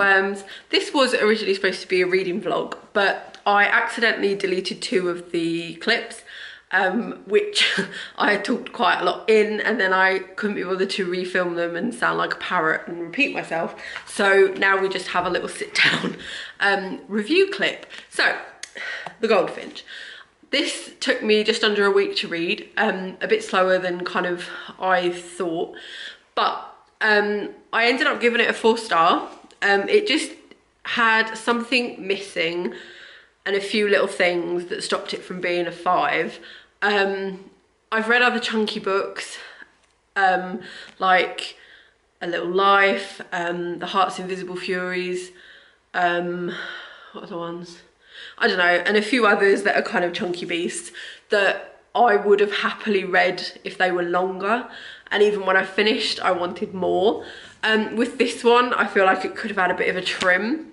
Bookworms. This was originally supposed to be a reading vlog, but I accidentally deleted two of the clips, um, which I talked quite a lot in, and then I couldn't be bothered to refilm them and sound like a parrot and repeat myself. So now we just have a little sit down um, review clip. So, The Goldfinch. This took me just under a week to read, um, a bit slower than kind of I thought, but um, I ended up giving it a four star. Um, it just had something missing and a few little things that stopped it from being a five. Um, I've read other chunky books, um, like A Little Life, um, The Heart's Invisible Furies, um, what other ones? I don't know, and a few others that are kind of chunky beasts that I would have happily read if they were longer. And even when I finished, I wanted more. Um, with this one, I feel like it could have had a bit of a trim.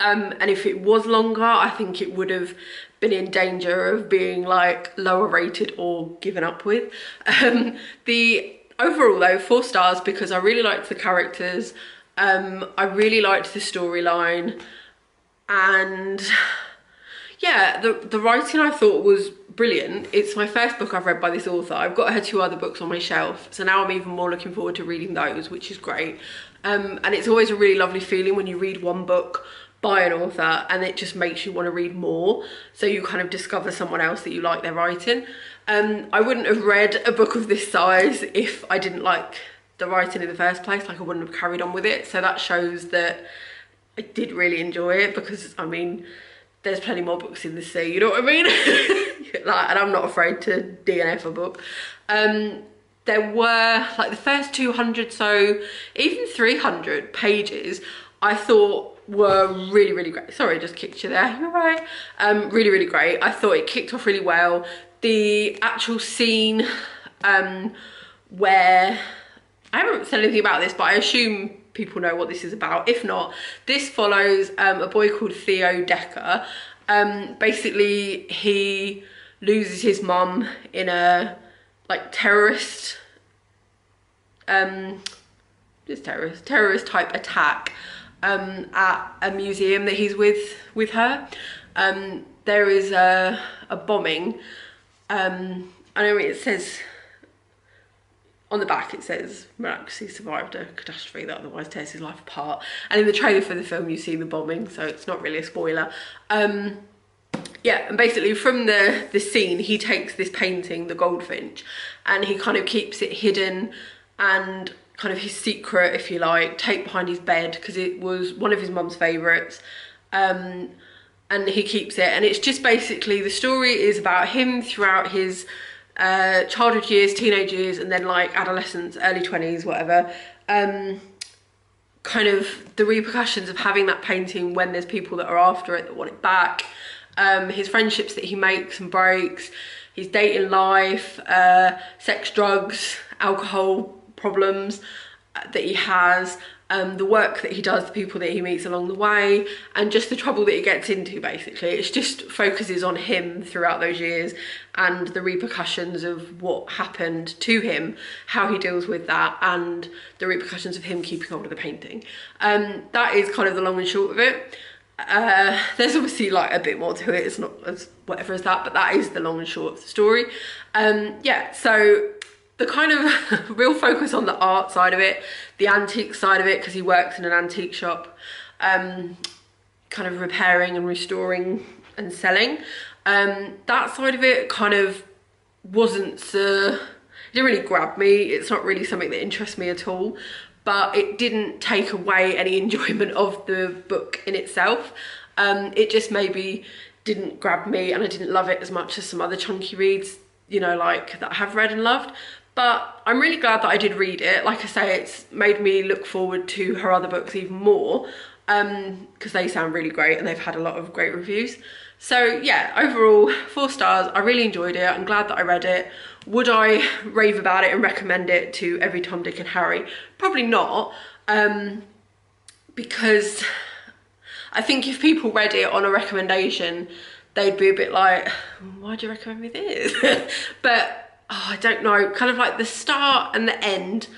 Um, and if it was longer, I think it would have been in danger of being like lower rated or given up with. Um, the overall though, four stars because I really liked the characters. Um, I really liked the storyline and yeah, the, the writing I thought was brilliant. It's my first book I've read by this author. I've got her two other books on my shelf, so now I'm even more looking forward to reading those, which is great. Um, and it's always a really lovely feeling when you read one book by an author and it just makes you want to read more. So you kind of discover someone else that you like their writing. Um, I wouldn't have read a book of this size if I didn't like the writing in the first place. Like I wouldn't have carried on with it. So that shows that I did really enjoy it because I mean, there's plenty more books in the sea, you know what I mean? like, and I'm not afraid to DNF a book. Um, there were like the first 200, so even 300 pages, I thought were really, really great. Sorry, just kicked you there, you're right. Um, really, really great. I thought it kicked off really well. The actual scene um, where, I haven't said anything about this, but I assume people know what this is about. If not, this follows um, a boy called Theo Decker. Um, basically, he loses his mum in a like terrorist, um, just terrorist, terrorist type attack um, at a museum that he's with with her. Um, there is a, a bombing. Um, I know it says on the back it says miraculously survived a catastrophe that otherwise tears his life apart. And in the trailer for the film you see the bombing so it's not really a spoiler. Um, yeah and basically from the the scene he takes this painting the goldfinch and he kind of keeps it hidden and kind of his secret if you like taped behind his bed because it was one of his mum's favorites um, and he keeps it and it's just basically the story is about him throughout his uh, childhood years, teenage years, and then like adolescence, early 20s, whatever. Um, kind of the repercussions of having that painting when there's people that are after it that want it back. Um, his friendships that he makes and breaks, his dating life, uh, sex, drugs, alcohol problems uh, that he has, um, the work that he does, the people that he meets along the way, and just the trouble that he gets into basically. It just focuses on him throughout those years and the repercussions of what happened to him, how he deals with that, and the repercussions of him keeping hold of the painting. Um, that is kind of the long and short of it. Uh, there's obviously like a bit more to it, it's not as whatever as that, but that is the long and short of the story. Um, yeah, so the kind of real focus on the art side of it, the antique side of it, because he works in an antique shop, um, kind of repairing and restoring and selling. Um, that side of it kind of wasn't, uh, it didn't really grab me. It's not really something that interests me at all, but it didn't take away any enjoyment of the book in itself. Um, it just maybe didn't grab me and I didn't love it as much as some other chunky reads, you know, like that I have read and loved. But I'm really glad that I did read it. Like I say, it's made me look forward to her other books even more because um, they sound really great and they've had a lot of great reviews. So yeah, overall, four stars. I really enjoyed it. I'm glad that I read it. Would I rave about it and recommend it to every Tom, Dick and Harry? Probably not. Um, because I think if people read it on a recommendation, they'd be a bit like, why do you recommend me this? but oh, I don't know, kind of like the start and the end,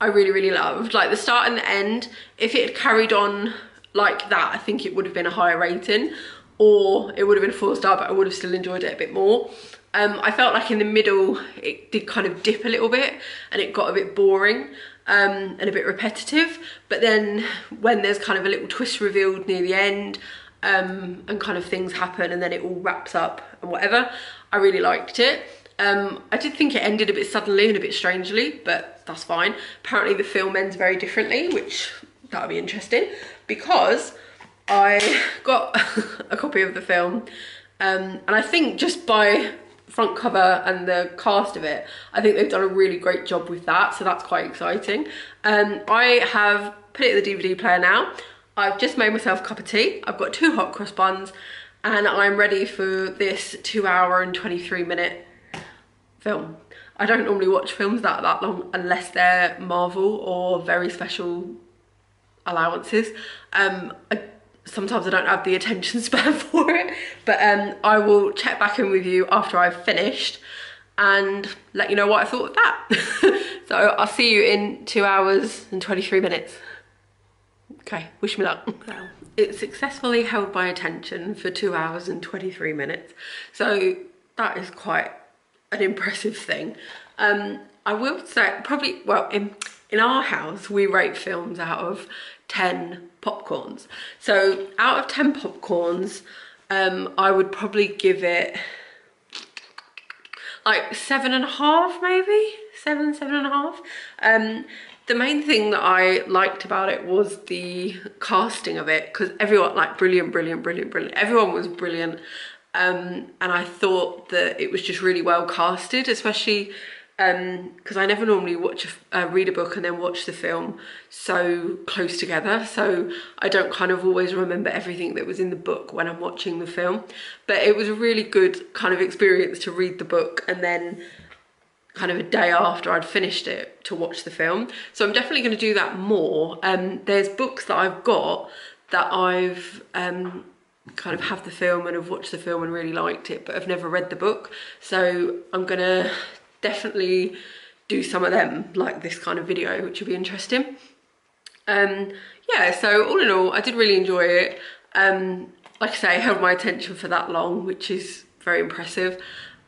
I really, really loved. Like the start and the end, if it had carried on like that, I think it would have been a higher rating or it would have been a four star, but I would have still enjoyed it a bit more. Um, I felt like in the middle, it did kind of dip a little bit and it got a bit boring um, and a bit repetitive. But then when there's kind of a little twist revealed near the end um, and kind of things happen and then it all wraps up and whatever, I really liked it. Um, I did think it ended a bit suddenly and a bit strangely, but that's fine. Apparently the film ends very differently, which that'll be interesting because I got a copy of the film um, and I think just by front cover and the cast of it, I think they've done a really great job with that, so that's quite exciting. Um, I have put it in the DVD player now. I've just made myself a cup of tea. I've got two hot cross buns and I'm ready for this two hour and 23 minute film. I don't normally watch films that that long unless they're Marvel or very special allowances. Um, I, sometimes I don't have the attention span for it, but um, I will check back in with you after I've finished and let you know what I thought of that. so I'll see you in two hours and 23 minutes. Okay, wish me luck. Well, it successfully held my attention for two hours and 23 minutes. So that is quite an impressive thing. Um, I will say probably, well, in, in our house, we rate films out of 10 popcorns. So out of 10 popcorns, um, I would probably give it like seven and a half maybe, seven, seven and a half. Um, the main thing that I liked about it was the casting of it because everyone like brilliant, brilliant, brilliant, brilliant. Everyone was brilliant. Um, and I thought that it was just really well casted, especially because um, I never normally watch a, read a book and then watch the film so close together. So I don't kind of always remember everything that was in the book when I'm watching the film. But it was a really good kind of experience to read the book and then kind of a day after I'd finished it to watch the film. So I'm definitely going to do that more. Um, there's books that I've got that I've um, kind of have the film and have watched the film and really liked it, but I've never read the book. So I'm to definitely do some of them like this kind of video, which will be interesting. Um, yeah, so all in all, I did really enjoy it. Um, like I say, held my attention for that long, which is very impressive.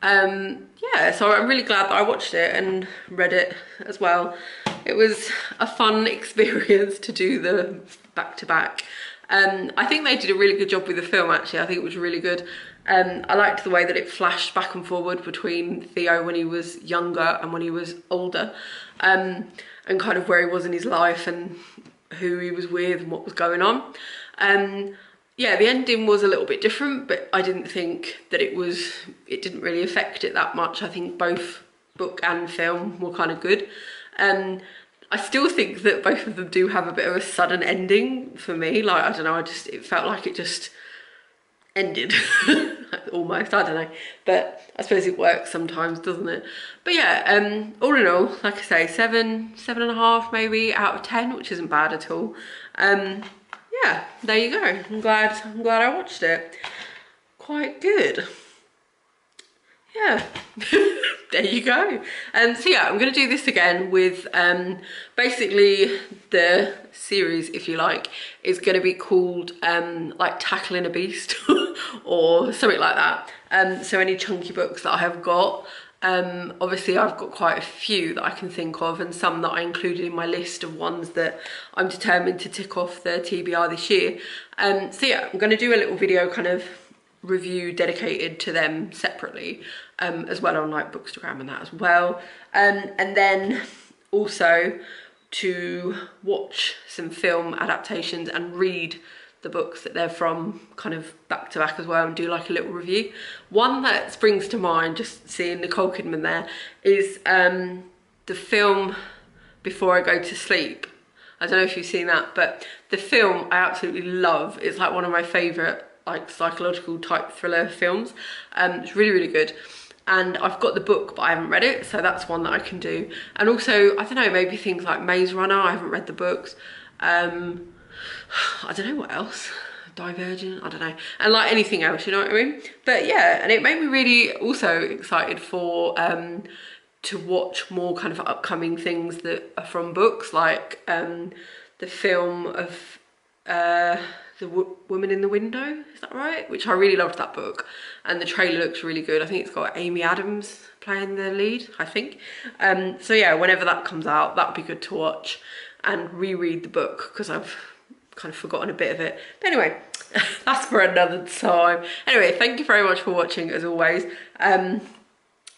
Um, yeah, so I'm really glad that I watched it and read it as well. It was a fun experience to do the back-to-back. -back. Um, I think they did a really good job with the film actually, I think it was really good. Um, I liked the way that it flashed back and forward between Theo when he was younger and when he was older, um, and kind of where he was in his life and who he was with and what was going on. Um, yeah, the ending was a little bit different, but I didn't think that it was, it didn't really affect it that much. I think both book and film were kind of good. Um, I still think that both of them do have a bit of a sudden ending for me. Like, I don't know, I just, it felt like it just ended. Almost i don't know. But i suppose it works sometimes doesn't it? But yeah um all in all like i say seven seven and a half maybe out of ten which isn't bad at all. Um yeah there you go. I'm glad i'm glad i watched it. Quite good. Yeah there you go. And um, so yeah i'm gonna do this again with um basically the series if you like is gonna be called um like tackling a beast or something like that. Um so any chunky books that i have got um, obviously I've got quite a few that I can think of and some that I included in my list of ones that I'm determined to tick off the TBR this year. Um, so yeah, I'm going to do a little video kind of review dedicated to them separately um, as well on like Bookstagram and that as well. Um, and then also to watch some film adaptations and read the books that they're from kind of back to back as well and do like a little review. One that springs to mind, just seeing Nicole Kidman there, is um, the film Before I Go to Sleep. I don't know if you've seen that, but the film I absolutely love. It's like one of my favourite like psychological type thriller films. Um, it's really, really good. And I've got the book, but I haven't read it, so that's one that I can do. And also, I don't know, maybe things like Maze Runner, I haven't read the books. Um, I don't know what else. Divergent, I don't know. And like anything else, you know what I mean? But yeah, and it made me really also excited for um, to watch more kind of upcoming things that are from books, like um, the film of uh, The Woman in the Window, is that right? Which I really loved that book. And the trailer looks really good. I think it's got Amy Adams playing the lead, I think. Um, so yeah, whenever that comes out, that would be good to watch and reread the book because I've kind of forgotten a bit of it. But anyway, that's for another time. Anyway, thank you very much for watching as always. Um,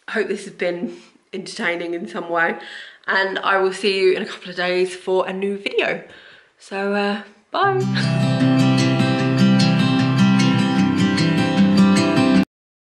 I hope this has been entertaining in some way and I will see you in a couple of days for a new video. So uh, bye.